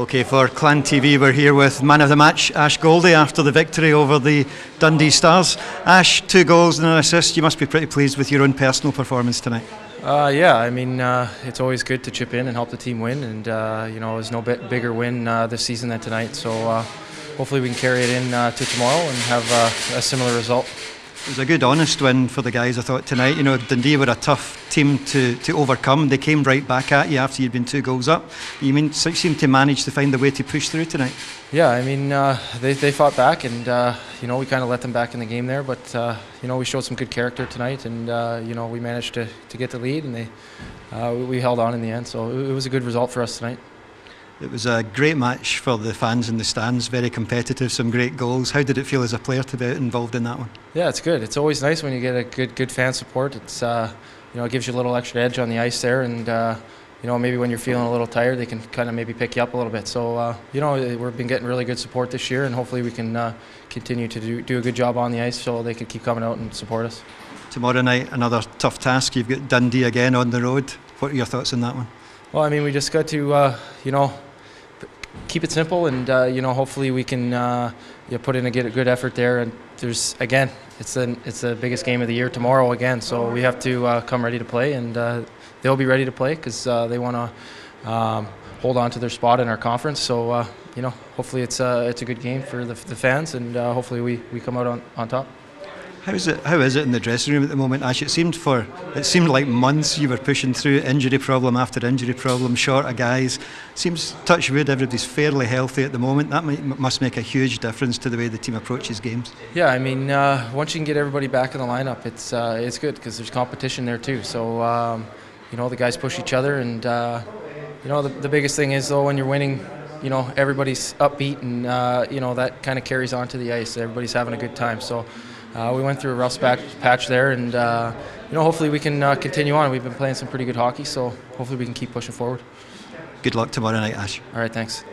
Okay, for Clan TV, we're here with man of the match, Ash Goldie, after the victory over the Dundee Stars. Ash, two goals and an assist. You must be pretty pleased with your own personal performance tonight. Uh, yeah, I mean, uh, it's always good to chip in and help the team win, and uh, you know, there's no bigger win uh, this season than tonight. So uh, hopefully we can carry it in uh, to tomorrow and have a similar result. It was a good, honest win for the guys, I thought, tonight. You know, Dundee were a tough team to, to overcome. They came right back at you after you'd been two goals up. You mean so you seemed to manage to find a way to push through tonight? Yeah, I mean, uh, they, they fought back, and uh, you know, we kind of let them back in the game there. But uh, you know, we showed some good character tonight, and uh, you know, we managed to, to get the lead, and they uh, we, held on in the end. So it was a good result for us tonight. It was a great match for the fans in the stands, very competitive, some great goals. How did it feel as a player to be involved in that one? Yeah, it's good. It's always nice when you get a good good fan support. It's uh, you know it gives you a little extra edge on the ice there, and uh, you know maybe when you're feeling a little tired, they can kind of maybe pick you up a little bit. So uh, you know we've been getting really good support this year, and hopefully we can uh, continue to do, do a good job on the ice, so they can keep coming out and support us. Tomorrow night, another tough task. You've got Dundee again on the road. What are your thoughts on that one? Well, I mean we just got to uh, you know keep it simple, and uh, you know, hopefully we can uh, you know, put in a good, a good effort there. And there's again, it's the it's the biggest game of the year tomorrow again, so we have to uh, come ready to play, and uh, they'll be ready to play because uh, they want to um, hold on to their spot in our conference. So uh, you know, hopefully it's it's a good game for the, the fans, and hopefully we, we come out on, on top. How is it? How is it in the dressing room at the moment, Ash? It seemed for it seemed like months you were pushing through injury problem after injury problem, short of guys. Seems touch wood, everybody's fairly healthy at the moment. That might, must make a huge difference to the way the team approaches games. Yeah, I mean, uh, once you can get everybody back in the lineup, it's uh, it's good because there's competition there too. So um, you know the guys push each other, and uh, you know the, the biggest thing is though when you're winning. You know everybody's upbeat, and uh, you know that kind of carries on to the ice. Everybody's having a good time. So uh, we went through a rough patch, patch there, and uh, you know hopefully we can uh, continue on. We've been playing some pretty good hockey, so hopefully we can keep pushing forward. Good luck tomorrow night, Ash. All right, thanks.